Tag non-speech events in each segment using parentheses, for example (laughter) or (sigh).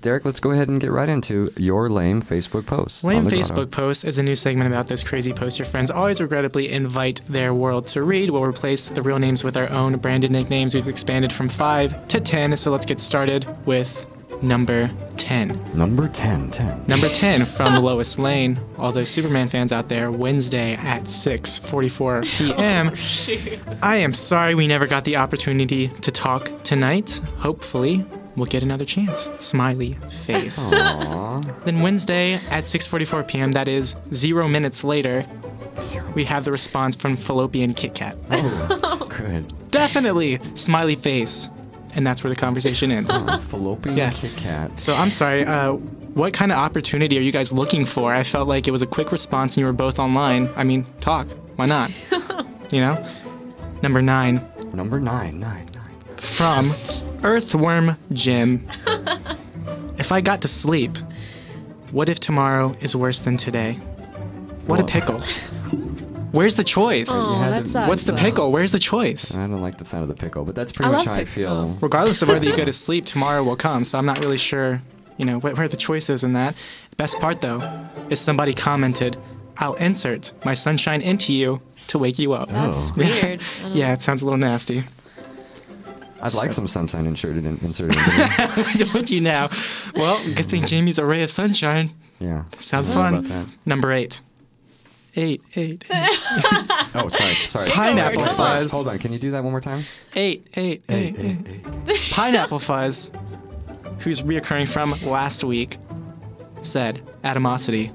Derek, let's go ahead and get right into your lame Facebook post. Lame Facebook grotto. post is a new segment about those crazy posts your friends always regrettably invite their world to read. We'll replace the real names with our own branded nicknames. We've expanded from five to ten, so let's get started with number 10. Number 10, 10. Number 10 from (laughs) Lois Lane. All those Superman fans out there, Wednesday at 6:44 (laughs) p.m. I am sorry we never got the opportunity to talk tonight. Hopefully, we'll get another chance. Smiley face. (laughs) Aw. Then Wednesday at 6:44 p.m. That is zero minutes later. We have the response from Fallopian Kit Kat. Oh, good. Definitely smiley face, and that's where the conversation ends. Oh, fallopian Yeah. Kit Kat. So I'm sorry. Uh, what kind of opportunity are you guys looking for? I felt like it was a quick response, and you were both online. I mean, talk. Why not? (laughs) you know. Number nine Number 9, 9, 9. from Earthworm Jim. (laughs) if I got to sleep, what if tomorrow is worse than today? What a pickle. Where's the choice? Oh, had that to- sucks. What's the though. pickle? Where's the choice? I don't like the sound of the pickle, but that's pretty I much love how I feel. Regardless of whether you go to (laughs) sleep, tomorrow will come. So I'm not really sure, you know, wh- where the choice is in that. The best part though is somebody commented, "I'll insert my sunshine into you to wake you up." That's Oh. weird. (laughs) Yeah, it sounds a little nasty. I'd like some sunshine inserted in, inserted into (laughs) me. Would you now? Well, good thing mm-hmm. Jaimie's a ray of sunshine. Yeah. Sounds I don't know fun. about that. Number eight. Eight, eight, eight, (laughs) Oh, sorry, sorry. Pineapple Come on. fuzz. Hold on, can you do that one more time? eight, eight, eight, Hey, eight. hey, hey. (laughs) Pineapple Fuzz, who's reoccurring from last week, said Atomosity.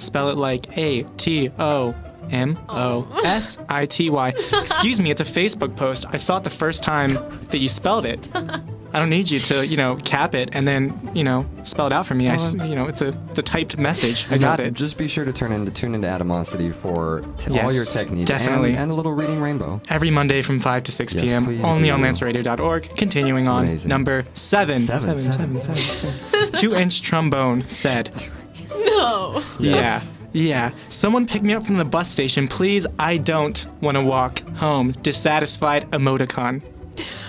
Spell it like A T O M O S I T Y. Excuse me, it's a Facebook post. I saw it the first time that you spelled it. I don't need you to, you know, cap it and then, you know, spell it out for me. I, you know, it's a it's a typed message. I got it. Just be sure to turn into tune into Atomosity for t- all your tech needs definitely. And, and a little reading rainbow. Every Monday from 5 to 6 Yes, p.m. please only on do. lanceradio.org. Continuing on amazing. number seven. Seven, Seven, seven, seven, seven, seven. Two inch trombone said, (laughs) No. Yes. Yeah, yeah. Someone pick me up from the bus station, please. I don't want to walk home. Dissatisfied emoticon.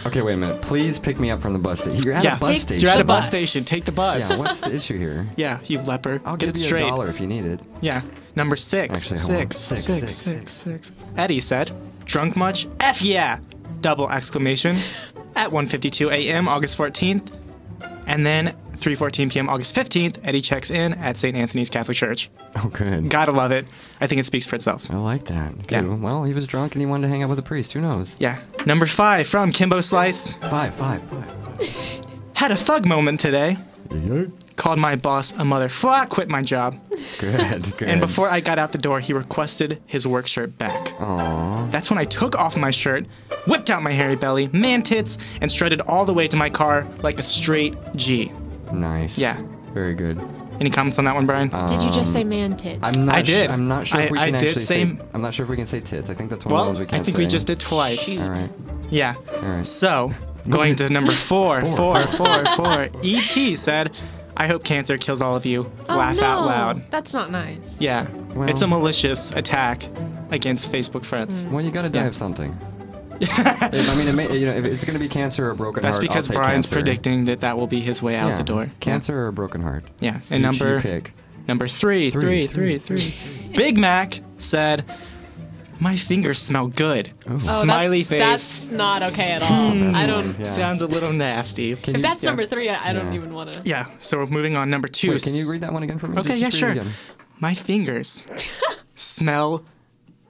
Okay, wait a minute. Please pick me up from the bus station. You're at yeah, a bus Take- station. you're at a bus bus. station. Take the bus. yeah, what's the issue here? (laughs) Yeah, you leper. I'll Get give it you straight. a dollar if you need it. Yeah. Number six. Actually, hold on. Six, Six, six, six, six, six. Eddie said, drunk much? F yeah! Double exclamation. (laughs) At 1.52 a.m. August 14th. And then 3.14 p.m. August 15th, Eddie checks in at St. Anthony's Catholic Church. Oh, good. Gotta love it. I think it speaks for itself. I like that. Yeah. Well, he was drunk and he wanted to hang out with a priest. Who knows? Yeah. Number five from Kimbo Slice. Five, five, five. Had a thug moment today. Yeah. Called my boss a mother. I quit my job. Good, good. And before I got out the door, he requested his work shirt back. Aww. That's when I took off my shirt, whipped out my hairy belly, man tits, and strutted all the way to my car like a straight G. Nice. Yeah. Very good. Any comments on that one, Brian? Did you just say um, man tits? I'm not I did. I'm not sure if I- we I can did actually say- I'm not sure if we can say tits. I think that's one of the well, ones we I can't think say. we just did twice. All right. Yeah. All right. So, going to number four, Four, four, (laughs) four, four. E.T. said, I hope cancer kills all of you. Oh, Laugh out loud. That's not nice. Yeah. Well- it's a malicious attack against Facebook friends. Well, you got to die Yeah. of something. If- I mean, it may, you know, if it's going to be cancer or broken That's heart, I'll because Brian's cancer. predicting that that will be his way out Yeah. the door. Cancer or broken heart. Yeah. And Each you number pick. number three, Three, three, three, three, three. Big Mac said, "My fingers smell good." Oh, oh Smiley that's, face. That's not okay at all. Hmm. I don't. Yeah. Sounds a little nasty. Can If you, that's yeah. number three, I, I don't even want to. Yeah. So we're moving on. Number two. wait, can you read that one again for me? Okay. Just- Yeah. Sure. read it again. My fingers (laughs) smell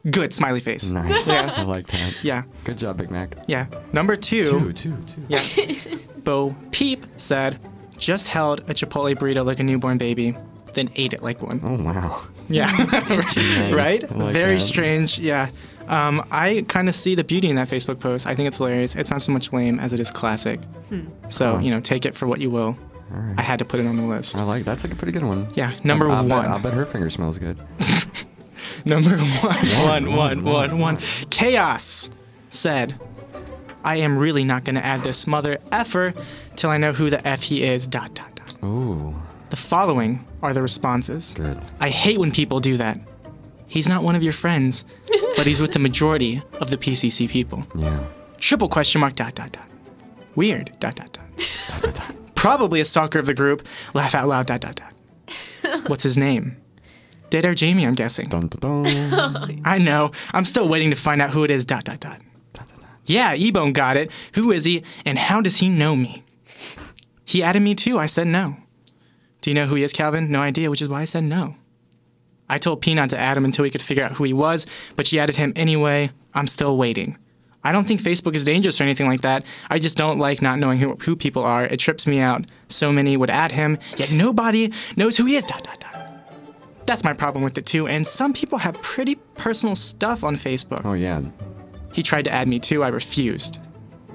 good. Smiley face. Nice. Yeah. I like that. Yeah. Good job, Big Mac. Yeah. Number two. Two, two, two. Yeah. Bo Peep said, just held a Chipotle burrito like a newborn baby, then ate it like one. Oh wow. Yeah. (laughs) (laughs) right? Like Very that. strange. Yeah. Um, I kind of see the beauty in that Facebook post. I think it's hilarious. It's not so much lame as it is classic. Hmm. So, you know, take it for what you will. I had to put it on the list. I like that's like a pretty good one. Yeah. Number I, I one. Bet, I bet her finger smells good. (laughs) Number one, one, one, one, one. Chaos said, I am really not going to add this mother effer till I know who the F he is. Dot, dot, dot. Ooh, The following are the responses. good. I hate when people do that. He's not one of your friends, (laughs) but he's with the majority of the PCC people. Yeah. Triple question mark, dot, dot, dot. Weird, dot, dot, dot. (laughs) dot, dot, dot. probably a stalker of the group. Laugh out loud. Dot dot dot. What's his name? Dead Air Jaimie, I'm guessing. Dun, dun, dun. (laughs) I know. I'm still waiting to find out who it is. Dot dot dot. Yeah, Ebone got it. Who is he, and how does he know me? He added me too. I said no. Do you know who he is, Calvin? No idea, which is why I said no. I told P not to add him until we could figure out who he was, but she added him anyway. I'm still waiting. I don't think Facebook is dangerous or anything like that. I just don't like not knowing who, who people are. It trips me out. So many would add him, yet nobody knows who he is. Dot dot dot. That's my problem with it too. And some people have pretty personal stuff on Facebook. Oh yeah. He tried to add me too. I refused.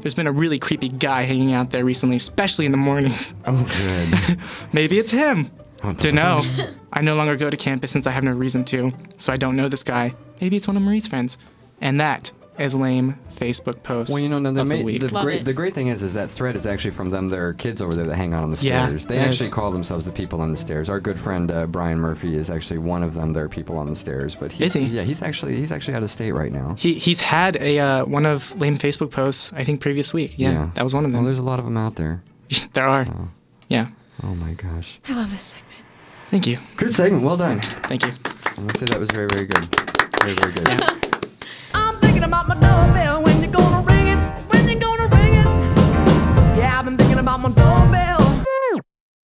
There's been a really creepy guy hanging out there recently, especially in the mornings. (laughs) Oh good. (laughs) Maybe it's him. Oh, To know. (laughs) I no longer go to campus since I have no reason to, so I don't know this guy. Maybe it's one of Marie's friends. And that is lame Facebook posts Well, you know, no, the, of the the great the great thing is, is that thread is actually from them. There are kids over there that hang out on the stairs. Yeah, stairs. they actually is. call themselves the people on the stairs. Our good friend uh, Brian Murphy is actually one of them. There are people on the stairs, but he's, Is he? Yeah, he's actually he's actually out of state right now. he he's had a uh, one of lame Facebook posts I think previous week. Yeah, that was one of them. Well, them. there's a lot of them out there. (laughs) there are. Yeah. Oh my gosh. I love this segment. Thank you. Good segment. Well done. Thank you. I must say that was very very good. Very very good. Yeah out my.